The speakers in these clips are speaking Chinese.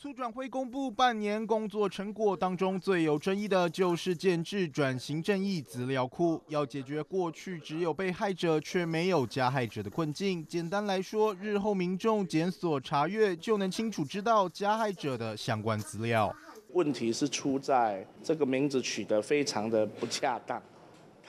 促转会公布半年工作成果当中最有争议的就是建制转型正义资料库，要解决过去只有被害者却没有加害者的困境。简单来说，日后民众检索查阅就能清楚知道加害者的相关资料。问题是出在这个名字取得非常的不恰当，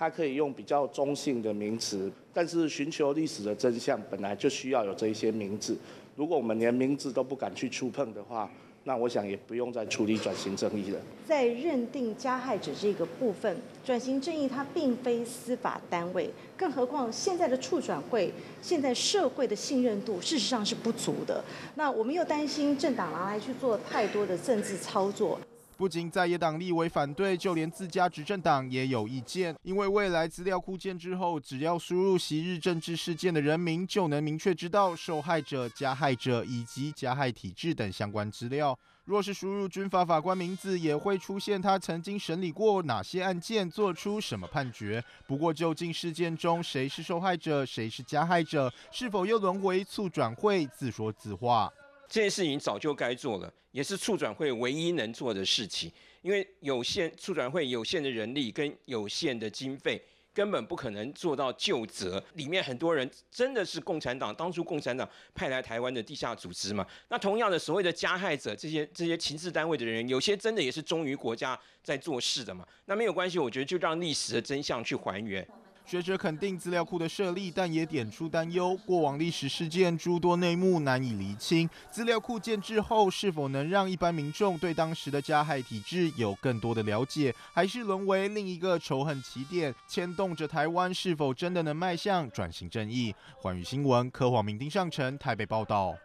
他可以用比较中性的名词，但是寻求历史的真相本来就需要有这一些名字。如果我们连名字都不敢去触碰的话，那我想也不用再处理转型正义了。在认定加害者这个部分，转型正义它并非司法单位，更何况现在的处转会，现在社会的信任度事实上是不足的。那我们又担心政党拿来去做太多的政治操作。不仅在野党立委反对，就连自家执政党也有意见。因为未来资料库建制后，只要输入昔日政治事件的人名，就能明确知道受害者、加害者以及加害体制等相关资料。若是输入军法法官名字，也会出现他曾经审理过哪些案件，做出什么判决。不过，究竟事件中谁是受害者，谁是加害者，是否又沦为促转会自说自话？这件事情早就该做了，也是促转会唯一能做的事情。因为有限促转会有限的人力跟有限的经费，根本不可能做到就责。里面很多人真的是共产党当初共产党派来台湾的地下组织嘛？那同样的，所谓的加害者，这些这些情治单位的人，有些真的也是忠于国家在做事的嘛？那没有关系，我觉得就让历史的真相去还原。学者肯定资料库的设立，但也点出担忧：过往历史事件诸多内幕难以厘清，资料库建制后是否能让一般民众对当时的加害体制有更多的了解，还是沦为另一个仇恨起点，牵动着台湾是否真的能迈向转型正义？环宇新闻柯华明丁上城台北报道。